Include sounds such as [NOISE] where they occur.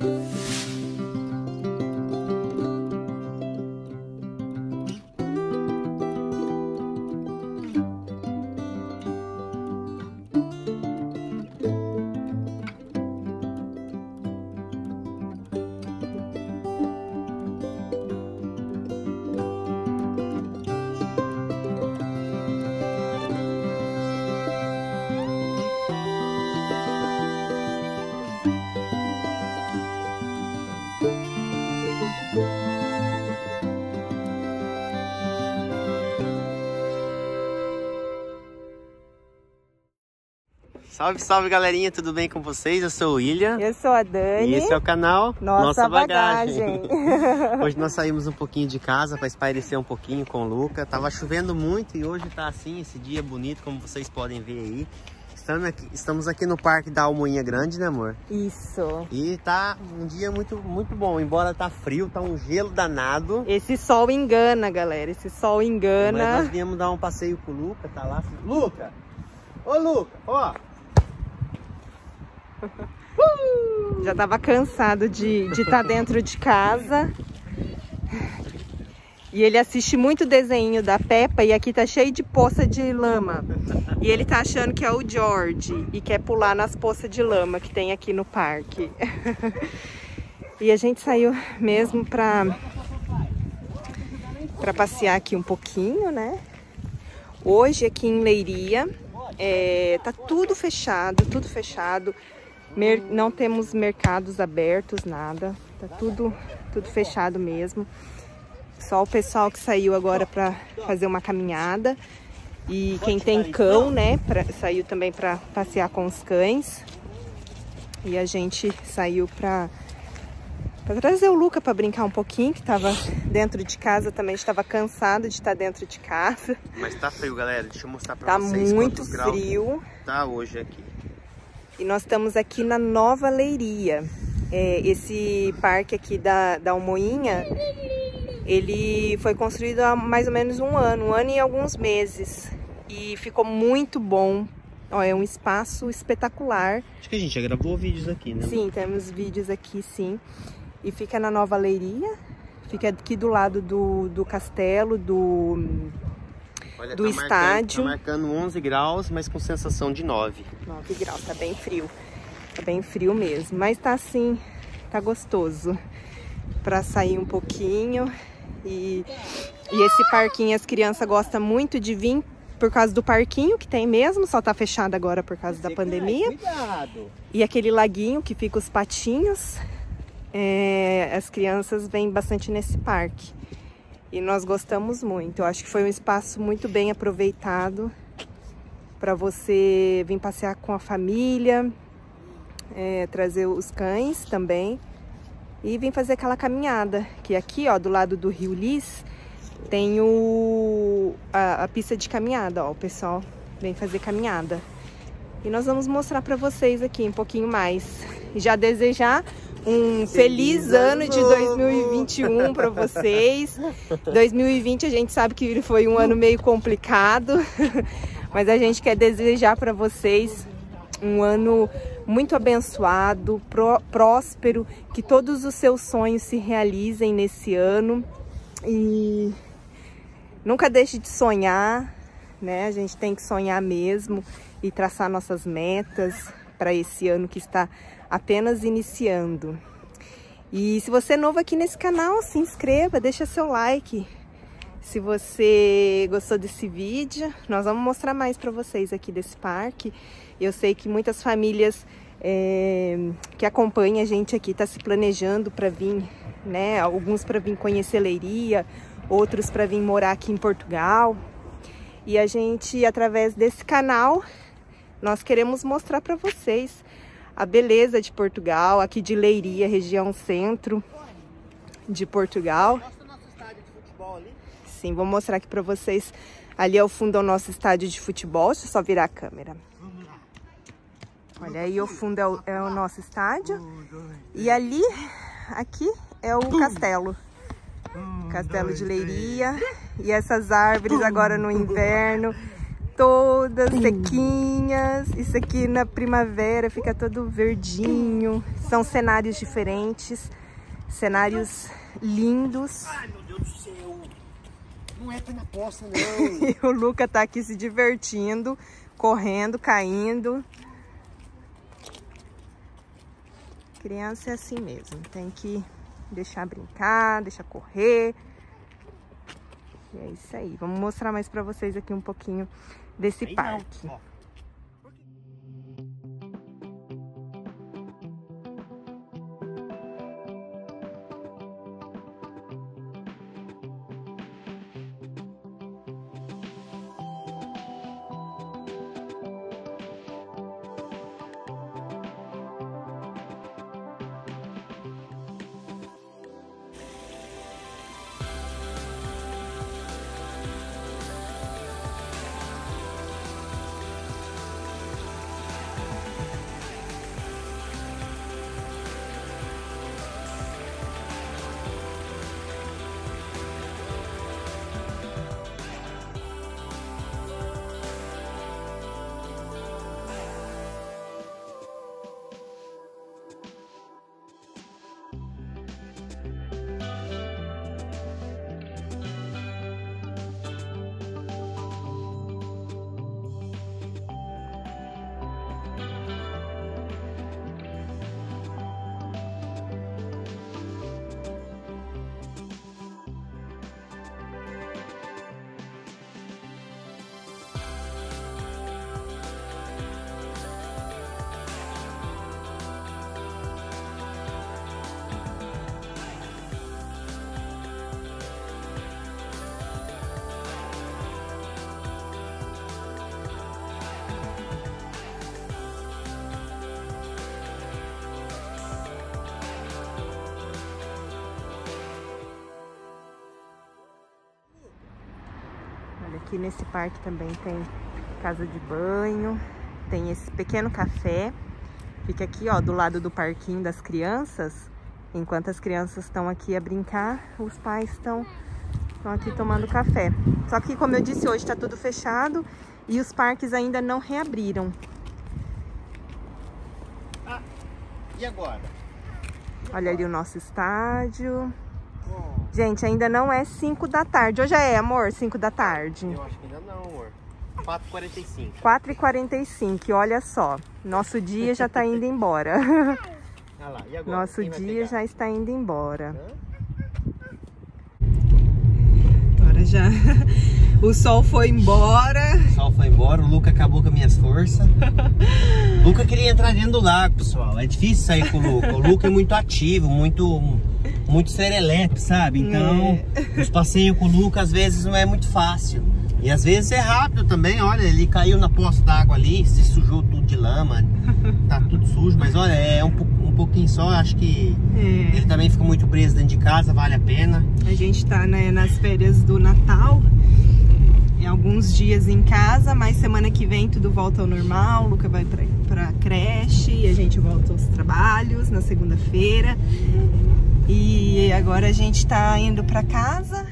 Bye. Salve, salve galerinha, tudo bem com vocês? Eu sou o William. Eu sou a Dani. E esse é o canal Nossa, Nossa Bagagem. bagagem. [LAUGHS] hoje nós saímos um pouquinho de casa para espairecer um pouquinho com o Luca. Tava chovendo muito e hoje tá assim, esse dia bonito, como vocês podem ver aí. Estamos aqui, estamos aqui no Parque da Almoinha Grande, né amor? Isso. E tá um dia muito, muito bom, embora tá frio, tá um gelo danado. Esse sol engana, galera, esse sol engana. Mas nós viemos dar um passeio com o Luca, tá lá. Luca! Ô Luca, ó! Já tava cansado de estar de tá dentro de casa. E ele assiste muito desenho da Peppa e aqui tá cheio de poça de lama. E ele tá achando que é o George e quer pular nas poças de lama que tem aqui no parque. e a gente saiu mesmo pra, pra passear aqui um pouquinho, né? Hoje aqui em Leiria é, tá tudo fechado, tudo fechado. Mer não temos mercados abertos, nada. Tá tudo, tudo fechado mesmo. Só o pessoal que saiu agora para fazer uma caminhada. E quem tem cão, né, pra, saiu também para passear com os cães. E a gente saiu para trazer o Luca para brincar um pouquinho, que estava dentro de casa também, estava cansado de estar dentro de casa. Mas tá frio, galera. Deixa eu mostrar para tá vocês Tá muito frio. Tá hoje aqui. E nós estamos aqui na Nova Leiria. É, esse parque aqui da, da Almoinha, ele foi construído há mais ou menos um ano, um ano e alguns meses. E ficou muito bom. Ó, é um espaço espetacular. Acho que a gente já gravou vídeos aqui, né? Sim, temos vídeos aqui, sim. E fica na Nova Leiria. Fica aqui do lado do, do castelo, do Olha, do tá estádio. Marcando, tá marcando 11 graus, mas com sensação de 9. 9 graus, tá bem frio. Tá bem frio mesmo, mas tá assim, tá gostoso para sair um pouquinho. E, e esse parquinho as crianças gostam muito de vir por causa do parquinho que tem mesmo, só tá fechado agora por causa da pandemia. E aquele laguinho que fica os patinhos. É, as crianças vêm bastante nesse parque e nós gostamos muito. Eu acho que foi um espaço muito bem aproveitado para você vir passear com a família, é, trazer os cães também e vir fazer aquela caminhada. Que aqui, ó, do lado do Rio Lis, tem o, a, a pista de caminhada, ó. O pessoal vem fazer caminhada. E nós vamos mostrar para vocês aqui um pouquinho mais. Já desejar um feliz, feliz ano, ano de 2021 para vocês. [LAUGHS] 2020 a gente sabe que foi um ano meio complicado, [LAUGHS] mas a gente quer desejar para vocês um ano muito abençoado, pró próspero, que todos os seus sonhos se realizem nesse ano e nunca deixe de sonhar, né? A gente tem que sonhar mesmo e traçar nossas metas para esse ano que está apenas iniciando. E se você é novo aqui nesse canal, se inscreva, deixa seu like. Se você gostou desse vídeo, nós vamos mostrar mais para vocês aqui desse parque. Eu sei que muitas famílias é, que acompanham a gente aqui tá se planejando para vir, né? Alguns para vir conhecer Leiria, outros para vir morar aqui em Portugal. E a gente, através desse canal, nós queremos mostrar para vocês a beleza de Portugal, aqui de Leiria, região centro de Portugal. Sim, vou mostrar aqui para vocês. Ali ao fundo é o nosso estádio de futebol. Deixa eu só virar a câmera. Olha, aí ao fundo é o, é o nosso estádio. E ali, aqui, é o castelo. Castelo de Leiria. E essas árvores agora no inverno todas sequinhas. Isso aqui na primavera fica todo verdinho. São cenários diferentes, cenários lindos. Ai, meu Deus do céu. Não é na poça, não. E [LAUGHS] o Luca tá aqui se divertindo, correndo, caindo. Criança é assim mesmo, tem que deixar brincar, deixar correr. E é isso aí. Vamos mostrar mais pra vocês aqui um pouquinho desse Aí não, parque. ó. Olha, aqui nesse parque também tem casa de banho, tem esse pequeno café. Fica aqui, ó, do lado do parquinho das crianças. Enquanto as crianças estão aqui a brincar, os pais estão aqui tomando café. Só que, como eu disse, hoje está tudo fechado e os parques ainda não reabriram. E agora? Olha ali o nosso estádio. Gente, ainda não é 5 da tarde. Hoje é, amor, 5 da tarde. eu acho que ainda não, amor. 4h45. 4h45, olha só. Nosso dia já tá indo embora. Olha [LAUGHS] lá, e agora? Nosso dia já está indo embora. Agora já. [LAUGHS] O sol foi embora. O sol foi embora, o Luca acabou com as minhas forças. o [LAUGHS] Luca queria entrar dentro do lago, pessoal. É difícil sair com o Luca. O Luca é muito ativo, muito, muito serelepe, sabe? Então, os passeios com o Luca às vezes não é muito fácil. E às vezes é rápido também, olha, ele caiu na poça d'água ali, se sujou tudo de lama, tá tudo sujo, mas olha, é um, um pouquinho só, acho que É, ele também fica muito preso dentro de casa, vale a pena. a gente tá né, nas férias do Natal. E alguns dias em casa, mas semana que vem tudo volta ao normal. O Luca vai pra, pra creche e a gente volta aos trabalhos na segunda-feira. E agora a gente tá indo pra casa.